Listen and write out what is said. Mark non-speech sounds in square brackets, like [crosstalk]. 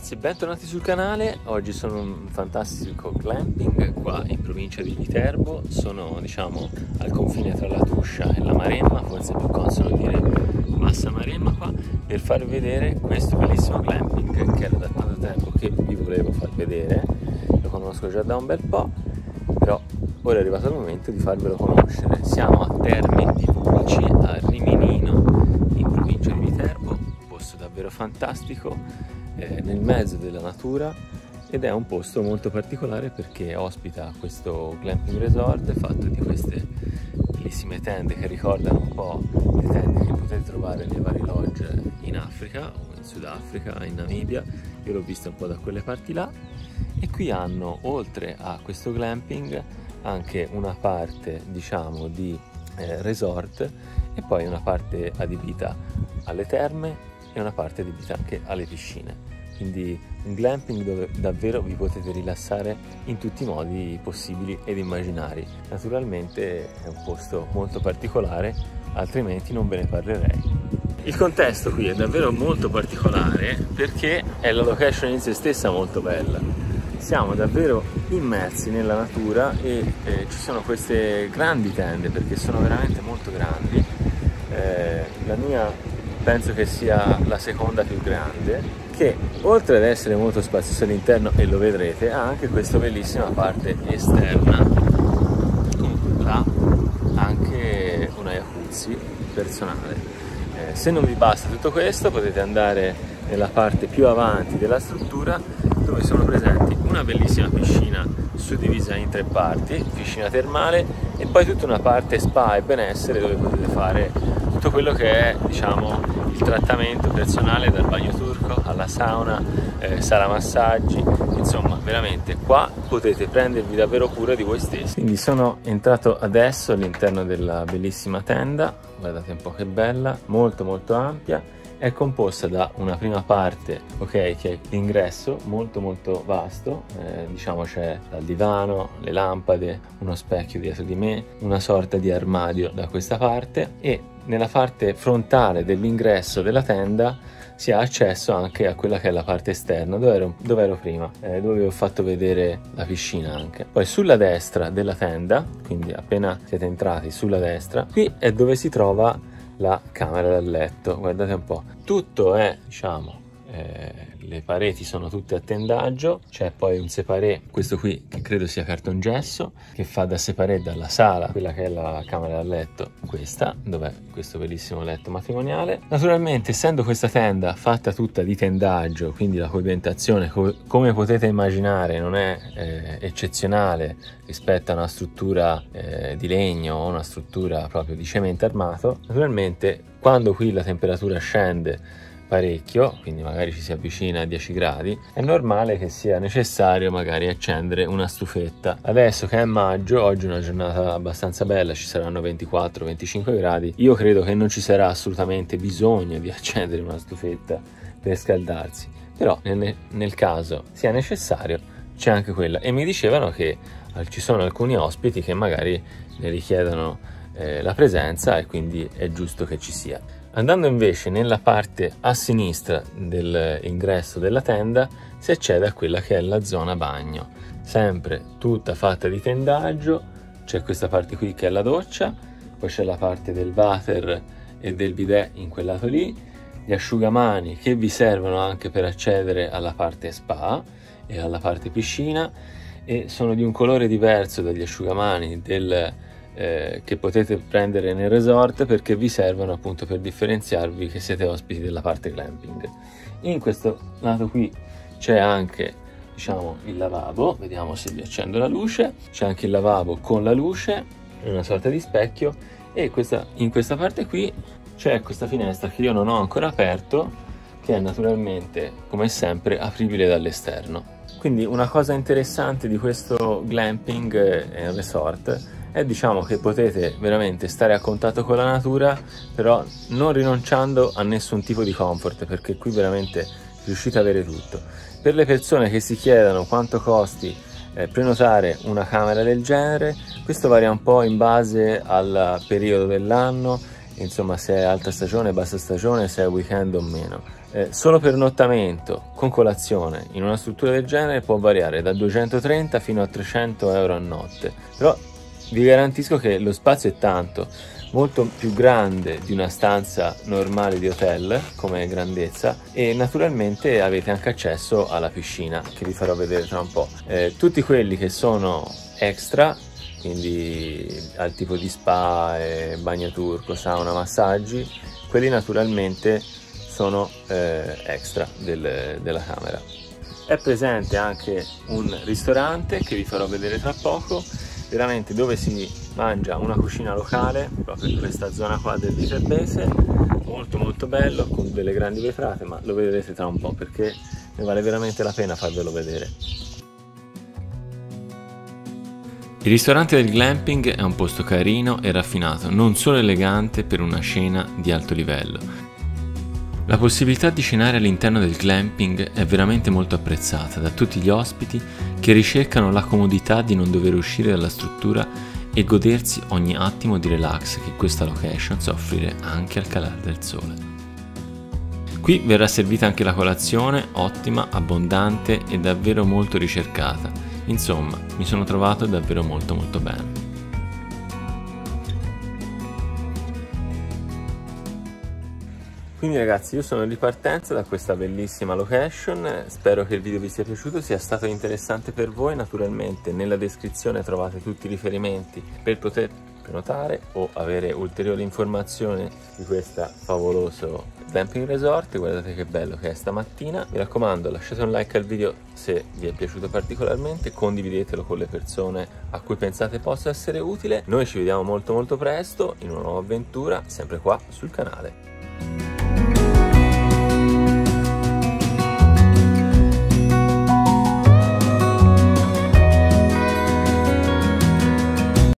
ragazzi, bentornati sul canale. Oggi sono un fantastico glamping qua in provincia di Viterbo. Sono diciamo al confine tra la Tuscia e la Maremma, forse è più consono dire Massa Maremma qua, per farvi vedere questo bellissimo glamping che era da tanto tempo che vi volevo far vedere. Lo conosco già da un bel po', però ora è arrivato il momento di farvelo conoscere. Siamo a Terme di Pulci, a Riminino, in provincia di Viterbo, un posto davvero fantastico eh, nel mezzo della natura ed è un posto molto particolare perché ospita questo glamping resort fatto di queste bellissime tende che ricordano un po' le tende che potete trovare nei vari lodge in Africa o in Sudafrica, in Namibia, io l'ho vista un po' da quelle parti là. E qui hanno oltre a questo glamping anche una parte diciamo di eh, resort e poi una parte adibita alle terme e una parte adibita anche alle piscine. Quindi un glamping dove davvero vi potete rilassare in tutti i modi possibili ed immaginari. Naturalmente è un posto molto particolare, altrimenti non ve ne parlerei. Il contesto qui è davvero molto particolare perché è la location in se stessa molto bella. Siamo davvero immersi nella natura e eh, ci sono queste grandi tende perché sono veramente molto grandi. Eh, la mia penso che sia la seconda più grande, che oltre ad essere molto spaziosa all'interno, e lo vedrete, ha anche questa bellissima parte esterna, con là anche una jacuzzi personale. Eh, se non vi basta tutto questo potete andare nella parte più avanti della struttura dove sono presenti una bellissima piscina suddivisa in tre parti, piscina termale e poi tutta una parte spa e benessere dove potete fare tutto quello che è diciamo, il trattamento personale dal bagno turco alla sauna, eh, sala massaggi, insomma veramente qua potete prendervi davvero cura di voi stessi. Quindi sono entrato adesso all'interno della bellissima tenda, guardate un po' che bella, molto molto ampia è composta da una prima parte, ok, che è l'ingresso molto molto vasto, eh, diciamo c'è dal divano, le lampade, uno specchio dietro di me, una sorta di armadio da questa parte e nella parte frontale dell'ingresso della tenda si ha accesso anche a quella che è la parte esterna dove ero, dove ero prima, eh, dove vi ho fatto vedere la piscina anche. Poi sulla destra della tenda, quindi appena siete entrati sulla destra, qui è dove si trova la camera da letto. Guardate un po' tutto è diciamo eh, le pareti sono tutte a tendaggio, c'è poi un separé, questo qui che credo sia cartongesso, che fa da separé dalla sala, quella che è la camera da letto, questa, dov'è questo bellissimo letto matrimoniale. Naturalmente, essendo questa tenda fatta tutta di tendaggio, quindi la coibentazione, co come potete immaginare, non è eh, eccezionale rispetto a una struttura eh, di legno o una struttura proprio di cemento armato, naturalmente quando qui la temperatura scende parecchio, quindi magari ci si avvicina a 10 gradi, è normale che sia necessario magari accendere una stufetta. Adesso che è maggio, oggi è una giornata abbastanza bella, ci saranno 24-25 gradi, io credo che non ci sarà assolutamente bisogno di [laughs] accendere una stufetta per scaldarsi, però nel, nel caso sia necessario c'è anche quella e mi dicevano che ci sono alcuni ospiti che magari ne richiedono eh, la presenza e quindi è giusto che ci sia. Andando invece nella parte a sinistra dell'ingresso della tenda si accede a quella che è la zona bagno, sempre tutta fatta di tendaggio, c'è questa parte qui che è la doccia, poi c'è la parte del water e del bidet in quel lato lì, gli asciugamani che vi servono anche per accedere alla parte spa e alla parte piscina e sono di un colore diverso dagli asciugamani del eh, che potete prendere nel resort perché vi servono appunto per differenziarvi che siete ospiti della parte glamping. In questo lato qui c'è anche diciamo il lavabo, vediamo se vi accendo la luce, c'è anche il lavabo con la luce, una sorta di specchio e questa, in questa parte qui c'è questa finestra che io non ho ancora aperto che è naturalmente come sempre apribile dall'esterno. Quindi una cosa interessante di questo glamping e resort è diciamo che potete veramente stare a contatto con la natura però non rinunciando a nessun tipo di comfort perché qui veramente riuscite ad avere tutto per le persone che si chiedono quanto costi eh, prenotare una camera del genere questo varia un po' in base al periodo dell'anno insomma se è alta stagione, bassa stagione, se è weekend o meno. Eh, solo per nottamento con colazione in una struttura del genere può variare da 230 fino a 300 euro a notte, però vi garantisco che lo spazio è tanto, molto più grande di una stanza normale di hotel come grandezza e naturalmente avete anche accesso alla piscina che vi farò vedere tra un po'. Eh, tutti quelli che sono extra quindi al tipo di spa, bagno turco, sauna, massaggi, quelli naturalmente sono eh, extra del, della camera. È presente anche un ristorante che vi farò vedere tra poco, veramente dove si mangia una cucina locale, proprio in questa zona qua del Viterbese, molto molto bello, con delle grandi vetrate, ma lo vedrete tra un po' perché ne vale veramente la pena farvelo vedere. Il ristorante del glamping è un posto carino e raffinato, non solo elegante per una scena di alto livello. La possibilità di cenare all'interno del glamping è veramente molto apprezzata da tutti gli ospiti che ricercano la comodità di non dover uscire dalla struttura e godersi ogni attimo di relax che questa location sa offrire anche al calare del sole. Qui verrà servita anche la colazione, ottima, abbondante e davvero molto ricercata Insomma, mi sono trovato davvero molto molto bene. Quindi ragazzi io sono in ripartenza da questa bellissima location, spero che il video vi sia piaciuto, sia stato interessante per voi, naturalmente nella descrizione trovate tutti i riferimenti per poter prenotare o avere ulteriori informazioni di questo favoloso Glamping Resort, guardate che bello che è stamattina, mi raccomando lasciate un like al video se vi è piaciuto particolarmente, condividetelo con le persone a cui pensate possa essere utile, noi ci vediamo molto molto presto in una nuova avventura, sempre qua sul canale.